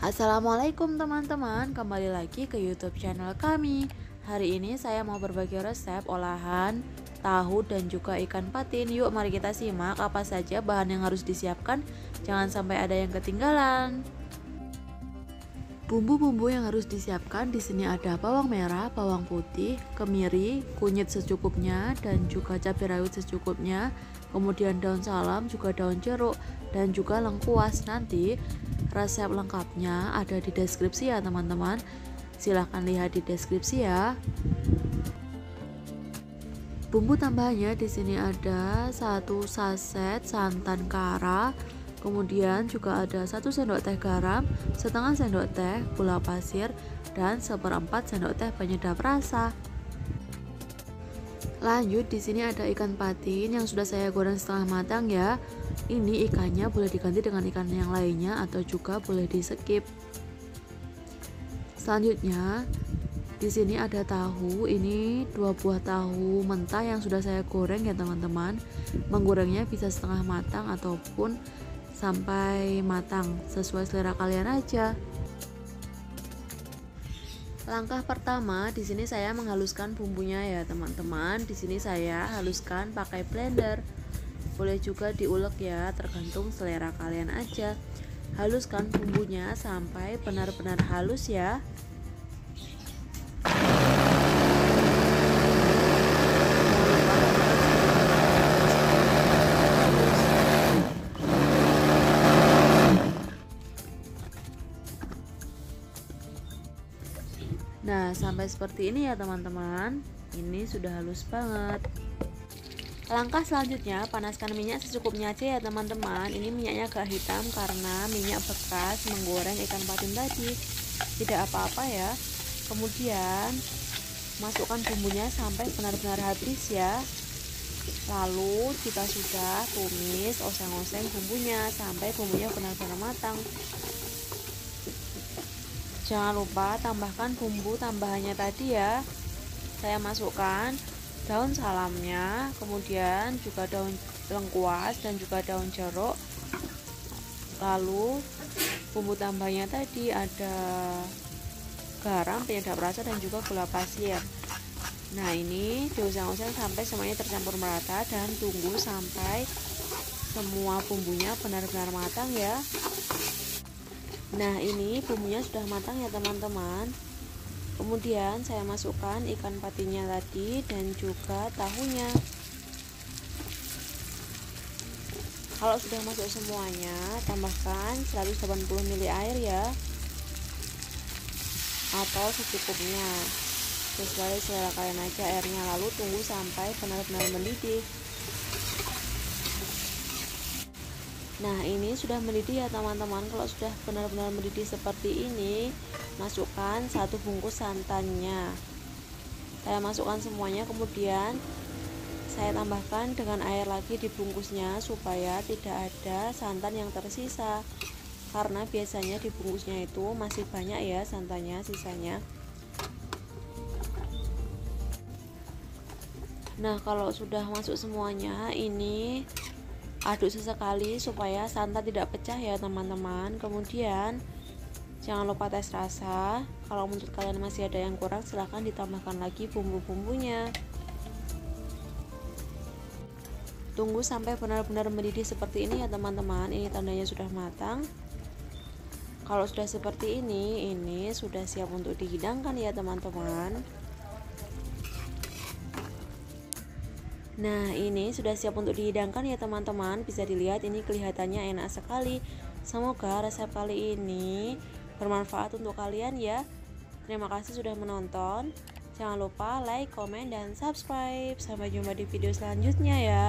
Assalamualaikum teman-teman, kembali lagi ke YouTube channel kami. Hari ini saya mau berbagi resep olahan tahu dan juga ikan patin. Yuk mari kita simak apa saja bahan yang harus disiapkan. Jangan sampai ada yang ketinggalan. Bumbu-bumbu yang harus disiapkan di sini ada bawang merah, bawang putih, kemiri, kunyit secukupnya dan juga cabai rawit secukupnya. Kemudian daun salam, juga daun jeruk dan juga lengkuas. Nanti Resep lengkapnya ada di deskripsi ya teman-teman. Silahkan lihat di deskripsi ya. Bumbu tambahannya di sini ada satu saset santan kara, kemudian juga ada satu sendok teh garam, setengah sendok teh gula pasir, dan seperempat sendok teh penyedap rasa. Lanjut di sini ada ikan patin yang sudah saya goreng setengah matang ya. Ini ikannya boleh diganti dengan ikan yang lainnya atau juga boleh di skip. Selanjutnya, di sini ada tahu. Ini dua buah tahu mentah yang sudah saya goreng ya teman-teman. Menggorengnya bisa setengah matang ataupun sampai matang sesuai selera kalian aja. Langkah pertama di sini saya menghaluskan bumbunya ya teman-teman. Di sini saya haluskan pakai blender boleh juga diulek ya tergantung selera kalian aja haluskan bumbunya sampai benar-benar halus ya Nah, sampai seperti ini ya teman-teman. Ini sudah halus banget. Langkah selanjutnya, panaskan minyak secukupnya aja ya teman-teman. Ini minyaknya agak hitam karena minyak bekas menggoreng ikan patin tadi. Tidak apa-apa ya. Kemudian masukkan bumbunya sampai benar-benar habis ya. Lalu kita sudah tumis oseng-oseng bumbunya sampai bumbunya benar-benar matang. Jangan lupa tambahkan bumbu tambahannya tadi ya. Saya masukkan daun salamnya kemudian juga daun lengkuas dan juga daun jeruk. Lalu bumbu tambahnya tadi ada garam penyedap rasa dan juga gula pasir. Nah ini diusang-usang sampai semuanya tercampur merata dan tunggu sampai semua bumbunya benar-benar matang ya. Nah ini bumbunya sudah matang ya teman-teman kemudian saya masukkan ikan patinya tadi dan juga tahunya. Kalau sudah masuk semuanya tambahkan 180 ml air ya. Atau secukupnya. Sesuai selera kalian aja airnya. Lalu tunggu sampai benar-benar mendidih. Nah ini sudah mendidih ya teman-teman. Kalau sudah benar-benar mendidih seperti ini Masukkan satu bungkus santannya. Saya masukkan semuanya kemudian Saya tambahkan dengan air lagi di bungkusnya Supaya tidak ada santan yang tersisa. Karena biasanya di bungkusnya itu masih banyak ya santannya sisanya. Nah kalau sudah masuk semuanya ini aduk sesekali supaya santan tidak pecah ya teman-teman. Kemudian jangan lupa tes rasa. Kalau menurut kalian masih ada yang kurang silahkan ditambahkan lagi bumbu-bumbunya. Tunggu sampai benar-benar mendidih seperti ini ya teman-teman. Ini tandanya sudah matang. Kalau sudah seperti ini ini sudah siap untuk dihidangkan ya teman-teman. Nah ini sudah siap untuk dihidangkan ya teman-teman. Bisa dilihat ini kelihatannya enak sekali. Semoga resep kali ini bermanfaat untuk kalian ya. Terima kasih sudah menonton. Jangan lupa like, komen, dan subscribe. Sampai jumpa di video selanjutnya ya